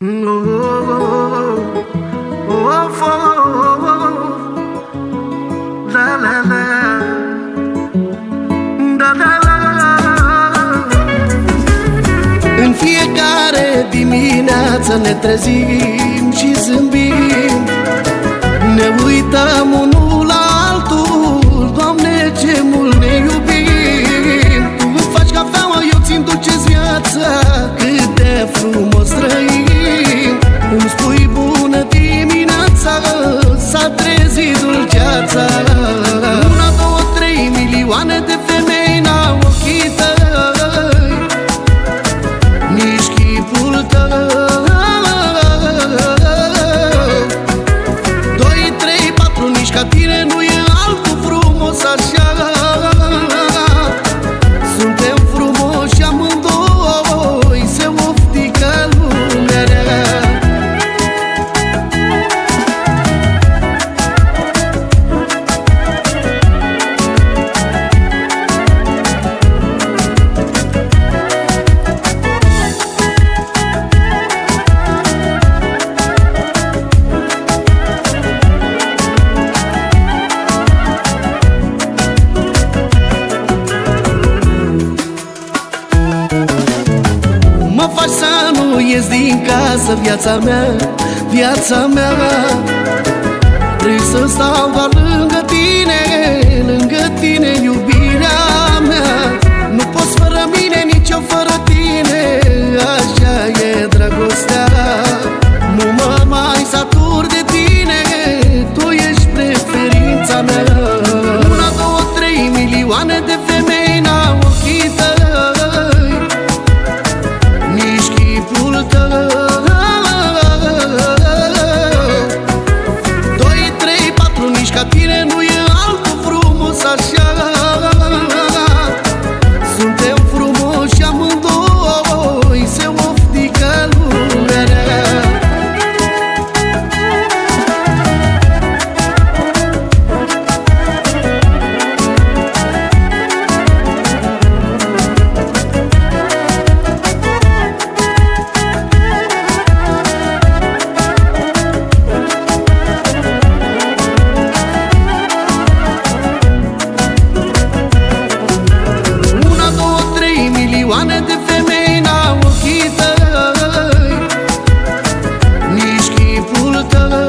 În fiecare dimineață ne trezim și zâmbim. Îmi spui bună dimineața S-a trezit dulceața. nu ies din casă Viața mea, viața mea. Vrei să stau doar lângă tine Lângă tine, iubirea mea. Nu poți fără mine, nici eu fără tine Așa e dragostea. Nu mă mai satur de tine Tu ești preferința mea. Una, două, trei milioane de tienen Go.